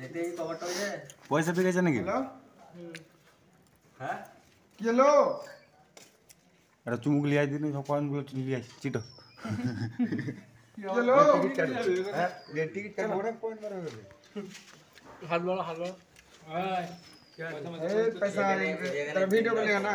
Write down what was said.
দেখতে এই কভারটা ওই যে পয়সা পেয়ে গেছে নাকি হ্যালো হ্যাঁ কি হলো একটা চুমুক লিয়াই দিন সব কয়েনগুলো লিয়ে আসি চিটো কি হলো টিকিট কাটবো না পয়েন্ট মারা হবে হাত বড় হাত বড় ए पैसा तेरा वीडियो बनेगा ना